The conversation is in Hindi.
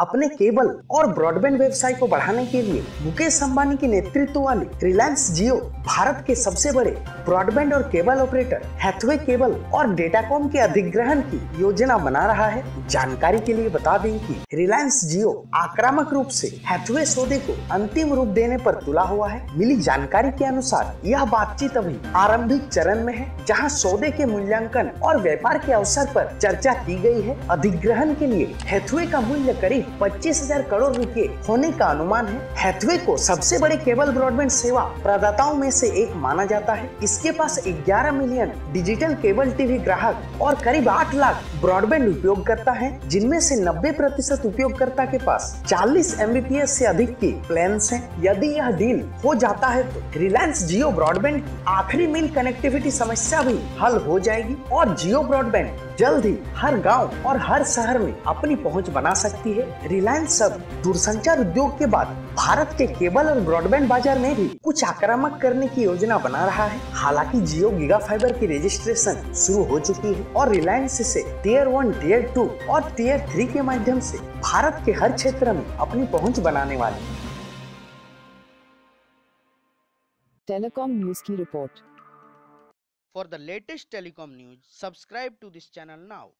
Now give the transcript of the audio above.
अपने केबल और ब्रॉडबैंड व्यवसाय को बढ़ाने के लिए मुकेश अंबानी के नेतृत्व वाले रिलायंस जियो भारत के सबसे बड़े ब्रॉडबैंड और केबल ऑपरेटर हैथवे केबल और डेटाकॉम के अधिग्रहण की योजना बना रहा है। जानकारी के लिए बता दें कि रिलायंस जियो आक्रामक रूप से हैथवे सौदे को अंतिम रूप देने पर तुला हुआ है। मिली जानकारी के अनुसार यह बातचीत अभी आरंभिक चरण में है, जहाँ सौदे के मूल्यांकन और व्यापार के अवसर पर चर्चा की गई है। अधिग्रहण के लिए हैथवे का मूल्य करीब पच्चीस हज़ार करोड़ रुपए होने का अनुमान है। हैथवे को सबसे बड़े केबल ब्रॉडबैंड सेवा प्रदाताओं में से एक माना जाता है। इसके पास 11 मिलियन डिजिटल केबल टीवी ग्राहक और करीब 8 लाख ब्रॉडबैंड उपयोगकर्ता हैं, जिनमें से 90 प्रतिशत उपयोगकर्ता के पास 40 एम से अधिक की प्लान है। यदि यह डील हो जाता है तो रिलायंस जियो ब्रॉडबैंड आखिरी मील कनेक्टिविटी समस्या भी हल हो जाएगी और जियो ब्रॉडबैंड जल्द ही हर गाँव और हर शहर में अपनी पहुँच बना सकती है। रिलायंस अब दूरसंचार उद्योग के बाद भारत के केबल और ब्रॉडबैंड बाज़ार में भी कुछ आक्रामक करने की योजना बना रहा है। हालाँकि जियो गीगा फाइबर की रजिस्ट्रेशन शुरू हो चुकी है और रिलायंस से टीयर वन टीयर टू और टीयर थ्री के माध्यम से भारत के हर क्षेत्र में अपनी पहुँच बनाने वाली टेलीकॉम न्यूज़ की report. For the latest telecom news, subscribe to this channel now.